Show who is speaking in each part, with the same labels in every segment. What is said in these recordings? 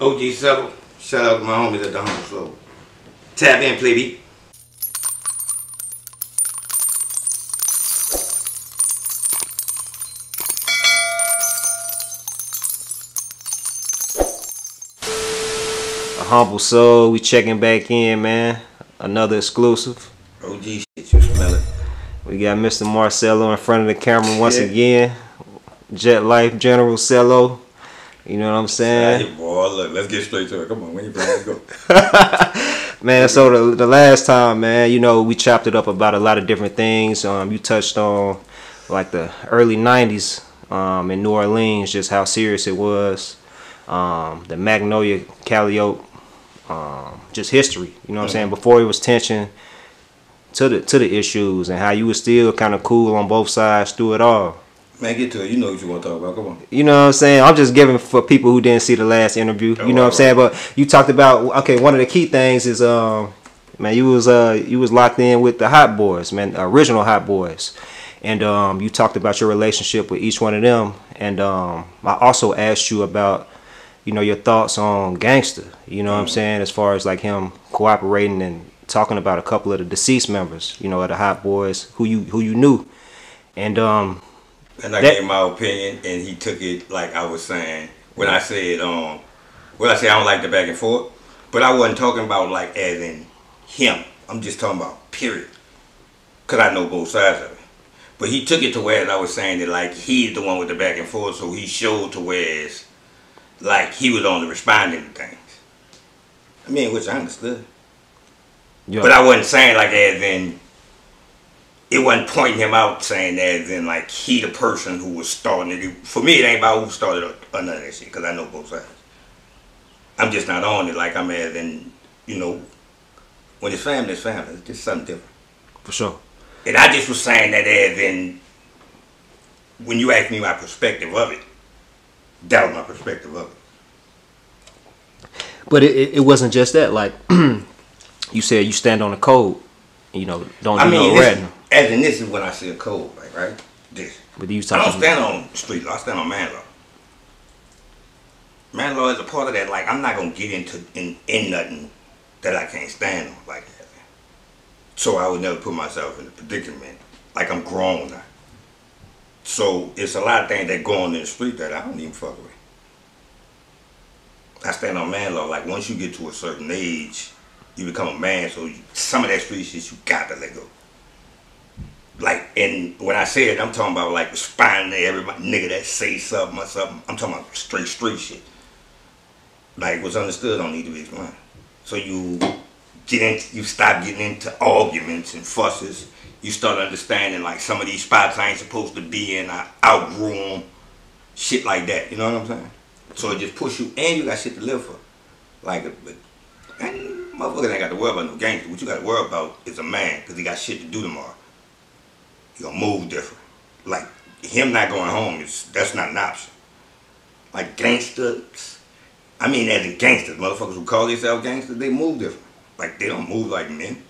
Speaker 1: OG Settle. Shout out to my homies at the Humble Flow. Tap in, play beat.
Speaker 2: A humble soul. We checking back in, man. Another exclusive.
Speaker 1: OG shit, you smell it.
Speaker 2: We got Mr. Marcelo in front of the camera once
Speaker 1: Yeah.
Speaker 2: again. Jet Life General Cello. You know what I'm saying?
Speaker 1: Hey, boy, look, let's get straight to it. Come on, when you bring let's go.
Speaker 2: Man, so the, the last time, man, you know, we chopped it up about a lot of different things. Um, you touched on like the early '90s um, in New Orleans, just how serious it was. Um, the Magnolia Calliope, um, just history. You know what I'm saying? Before it was tension to the to the issues, and how you were still kind of cool on both sides through it all.
Speaker 1: Man, get to it. You know what you want to talk about. Come on.
Speaker 2: You know what I'm saying? I'm just giving for people who didn't see the last interview.
Speaker 1: Oh,
Speaker 2: You know what I'm
Speaker 1: right,
Speaker 2: saying? But you talked about okay, one of the key things is um man, you was uh you was locked in with the Hot Boys, man, original Hot Boys. And um you talked about your relationship with each one of them and um I also asked you about you know your thoughts on Gangsta, you know what I'm saying, as far as like him cooperating and talking about a couple of the deceased members, you know, of the Hot Boys who you who you knew. And um
Speaker 1: And I
Speaker 2: That-
Speaker 1: gave my opinion, and he took it like I was saying. When I said, um, well, I said I don't like the back and forth, but I wasn't talking about like as in him. I'm just talking about period, cause I know both sides of it. But he took it to where I was saying that like he's the one with the back and forth, so he showed to where it's like he was only responding to things. I mean, which I understood.
Speaker 2: yo,
Speaker 1: But I wasn't saying like as in it wasn't pointing him out saying that as in like he the person who was starting it. For me, it ain't about who started or, or none of that shit because I know both sides. I'm just not on it like I'm as in you know when it's family, it's family. It's just something different.
Speaker 2: for sure.
Speaker 1: And I just was saying that as in when you asked me my perspective of it, that was my perspective of it.
Speaker 2: But it, it, wasn't just that. Like you said, you stand on the code. You know, don't do
Speaker 1: I mean,
Speaker 2: no ratting.
Speaker 1: As in this is when I see a code, like right? This.
Speaker 2: But you
Speaker 1: I don't stand on street law. I stand on man law. Man law is a part of that. Like I'm not gonna get into in, in nothing that I can't stand on like that. So I would never put myself in a predicament. Like I'm grown now. So it's a lot of things that go on in the street that I don't even fuck with. I stand on man law. Like once you get to a certain age, you become a man. So you, some of that street shit you got to let go like and when I say it, I'm talking about like responding to everybody nigga that say something or something. I'm talking about straight street shit. Like what's understood don't need to be explained. So you get in, you stop getting into arguments and fusses. You start understanding like some of these spots I ain't supposed to be in. I outgrew 'em, shit like that. You know what I'm saying? So it just push you, and you got shit to live for. Like, but motherfuckers ain't got to worry about no gangster. What you got to worry about is a man, cause he got shit to do tomorrow gonna move different. Like him not going home is that's not an option. Like gangsters, I mean as in gangsters, motherfuckers who call themselves gangsters, they move different. Like they don't move like men.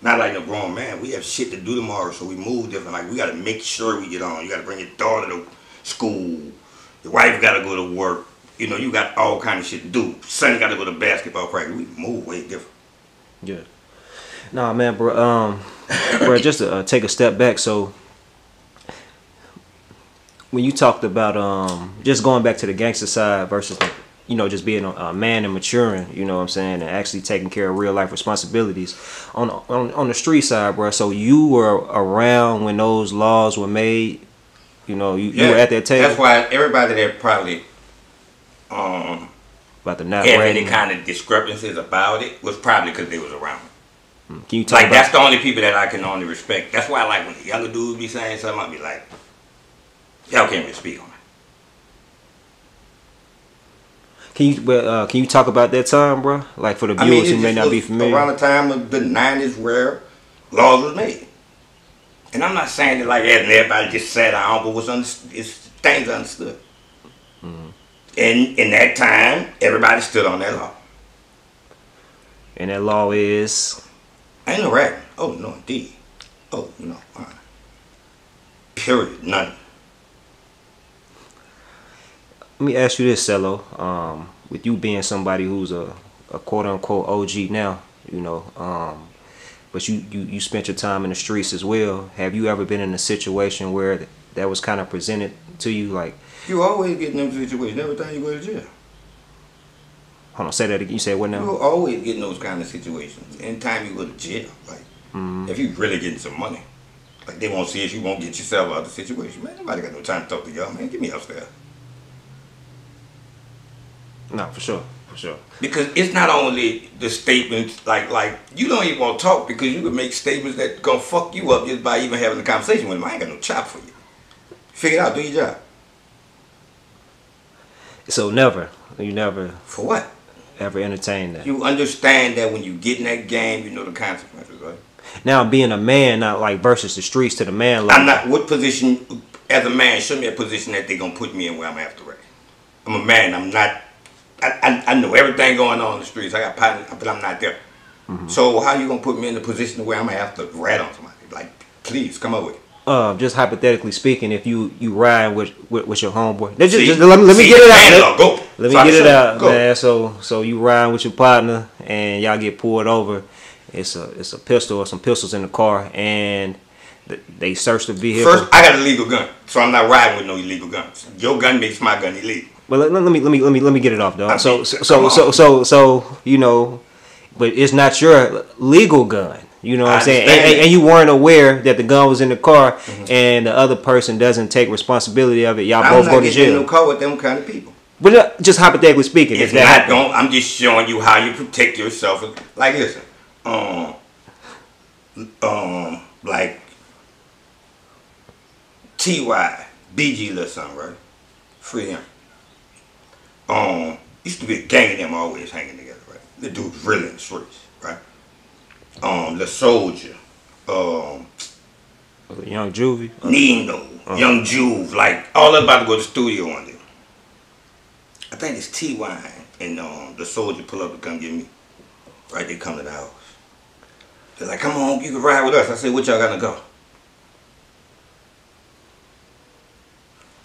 Speaker 1: Not like no grown man. We have shit to do tomorrow, so we move different. Like we gotta make sure we get on. You gotta bring your daughter to school. Your wife gotta go to work. You know, you got all kind of shit to do. Son gotta go to basketball practice. We move way different.
Speaker 2: Yeah. Nah, man, bro. Um, bro, just to uh, take a step back. So, when you talked about um, just going back to the gangster side versus, like, you know, just being a, a man and maturing, you know what I'm saying, and actually taking care of real life responsibilities on on on the street side, bro. So you were around when those laws were made. You know, you, you were at that table
Speaker 1: That's why everybody that probably um
Speaker 2: about the not
Speaker 1: had any kind of discrepancies about it was probably because they was around.
Speaker 2: Can you talk
Speaker 1: Like that's the only people that I can only respect. That's why I like when the younger dudes be saying something, I be like, y'all can't really speak on it.
Speaker 2: Can you but, uh, can you talk about that time, bro? Like for the
Speaker 1: I mean,
Speaker 2: viewers who may not be familiar.
Speaker 1: around the time of the nineties where laws was made. And I'm not saying it like that and everybody just sat down, but was under, it's things understood.
Speaker 2: Mm-hmm.
Speaker 1: And in that time, everybody stood on that law.
Speaker 2: And that law is
Speaker 1: Ain't no rapping. Oh no, indeed. Oh no. Uh, period. None.
Speaker 2: let me ask you this, Cello. Um, with you being somebody who's a, a quote unquote OG now, you know, um, but you, you you spent your time in the streets as well. Have you ever been in a situation where that was kind of presented to you, like?
Speaker 1: You always get in them situations every time you go to jail.
Speaker 2: Hold on, say that again. You said what now?
Speaker 1: You always get in those kind of situations. Anytime you go to jail, like
Speaker 2: Mhm.
Speaker 1: if you really getting some money, like they won't see if you won't get yourself out of the situation. Man, nobody got no time to talk to y'all, man. Get me upstairs.
Speaker 2: No, for sure, for sure.
Speaker 1: Because it's not only the statements, like like you don't even want to talk because you can make statements that gonna fuck you up just by even having a conversation with them. I ain't got no chop for you. Figure it out, do your job.
Speaker 2: So never, you never
Speaker 1: For what?
Speaker 2: Ever entertain that.
Speaker 1: You understand that when you get in that game, you know the consequences, right?
Speaker 2: Now being a man, not like versus the streets to the man. Like
Speaker 1: I'm not. What position, as a man, show me a position that they're gonna put me in where I'm after right. I'm a man. I'm not. I, I, I know everything going on in the streets. I got partners, but I'm not there. So how you gonna put me in the position where I'm gonna have to rat on somebody? Like, please come up with it.
Speaker 2: uh, just hypothetically speaking, if you you ride with with, with your homeboy, just,
Speaker 1: See?
Speaker 2: just, let me let me get it out.
Speaker 1: go.
Speaker 2: Let me
Speaker 1: So
Speaker 2: get it out,
Speaker 1: go.
Speaker 2: man. So so you ride with your partner and y'all get pulled over. It's a it's a pistol or some pistols in the car and they search the vehicle.
Speaker 1: First, I got a legal gun, so I'm not riding with no illegal guns. Your gun makes my gun illegal.
Speaker 2: But let, let me let me let me let me get it off, dog.
Speaker 1: I
Speaker 2: So
Speaker 1: mean,
Speaker 2: so so, so so so you know, but it's not your legal gun. You know what
Speaker 1: I
Speaker 2: I'm saying? And, and, and you weren't aware that the gun was in the car, mm-hmm. and the other person doesn't take responsibility of it. Y'all
Speaker 1: I'm
Speaker 2: both
Speaker 1: not
Speaker 2: go to
Speaker 1: getting in
Speaker 2: jail.
Speaker 1: no car with them kind of people.
Speaker 2: But just hypothetically speaking,
Speaker 1: It's
Speaker 2: if that
Speaker 1: not
Speaker 2: happened,
Speaker 1: going. I'm just showing you how you protect yourself. Like listen, um, um, like Ty BG little son, right? Free him. Um, used to be a gang of them always hanging together, right? The dude's really in the streets, right? Um, the Soulja, um,
Speaker 2: young juvie.
Speaker 1: Nino, Young Juve, like all them about to go to the studio one day. I think it's T Wine and um, the Soulja pull up to come get me. Right, they come to the house. They're like, come on, you can ride with us. I said, what y'all gonna go?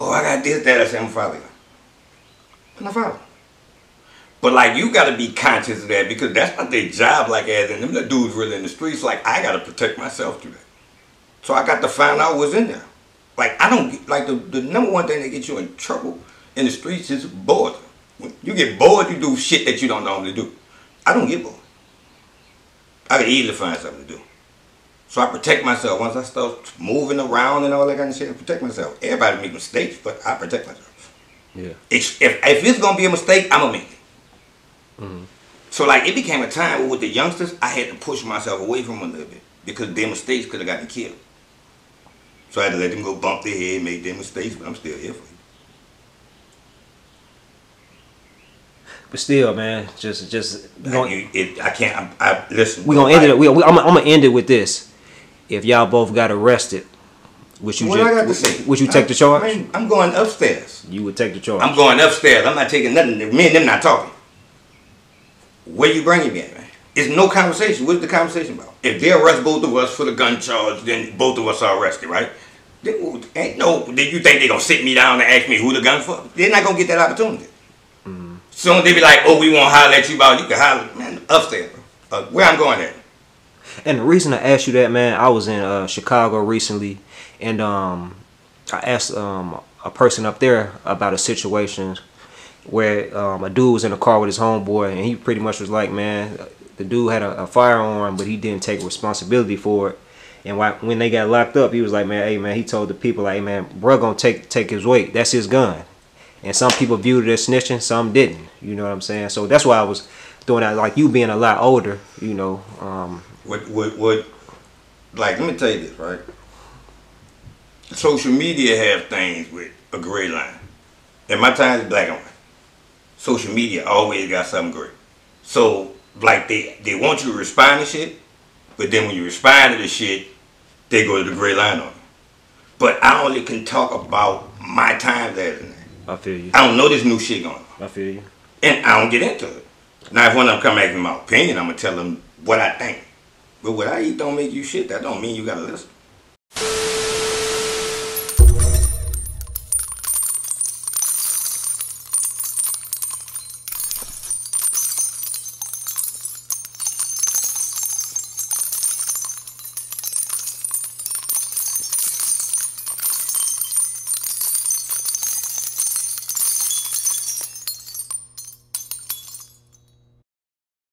Speaker 1: Oh, I got this, that. I said, I'm following. I'm not following. But like you gotta be conscious of that because that's not their job like as and them the dudes really in the streets, like I gotta protect myself through that. So I got to find out what's in there. Like I don't get like the, the number one thing that gets you in trouble in the streets is boredom. When you get bored, you do shit that you don't normally do. I don't get bored. I can easily find something to do. So I protect myself. Once I start moving around and all that kind of shit, I protect myself. Everybody make mistakes, but I protect myself.
Speaker 2: Yeah.
Speaker 1: If, if, if it's gonna be a mistake, I'm gonna make it. Mm-hmm. So like it became a time where with the youngsters, I had to push myself away from them a little bit because their mistakes could have gotten killed. So I had to let them go bump their head, make their mistakes, but I'm still here for you.
Speaker 2: But still, man, just just gonna,
Speaker 1: you- it, I can't. I, I listen.
Speaker 2: we gonna end it. We, we, I'm, I'm gonna end it with this. If y'all both got arrested, would you
Speaker 1: What
Speaker 2: just,
Speaker 1: I got to say?
Speaker 2: would you take
Speaker 1: I-
Speaker 2: the charge?
Speaker 1: I'm, I'm going upstairs.
Speaker 2: you would take the charge.
Speaker 1: I'm going upstairs. I'm not taking nothing. Me and them not talking. Where you bringing me at, man? It's no conversation. What's the conversation about? If they arrest both of us for the gun charge, then both of us are arrested, right? Then, ain't no. Then you think they gonna sit me down and ask me who the gun for? They're not gonna get that opportunity. Soon they be like, "Oh, we won't holler at you about." You can holler, man, upstairs. Uh, where I'm going at?
Speaker 2: And the reason I asked you that, man, I was in uh, Chicago recently, and um, I asked um, a person up there about a situation where um, a dude was in a car with his homeboy, and he pretty much was like, man, the dude had a, a firearm, but he didn't take responsibility for it. And why, when they got locked up, he was like, man, hey, man, he told the people, like, hey, man, bro gonna take take his weight. That's his gun. And some people viewed it as snitching, some didn't. You know what I'm saying? So that's why I was doing that. Like you being a lot older, you know, um,
Speaker 1: What what what? Like, let me tell you this, right? Social media have things with a gray line. And my time, is black and white. Social media always got something gray. So, like, they they want you to respond to shit, but then when you respond to the shit, they go to the gray line on you. But I only can talk about my time that.
Speaker 2: I feel you.
Speaker 1: I don't know this new shit going on.
Speaker 2: I feel you.
Speaker 1: And I don't get into it. Now, if one of them come asking my opinion, I'm gonna tell them what I think. But what I eat don't make you shit. That don't mean you gotta listen.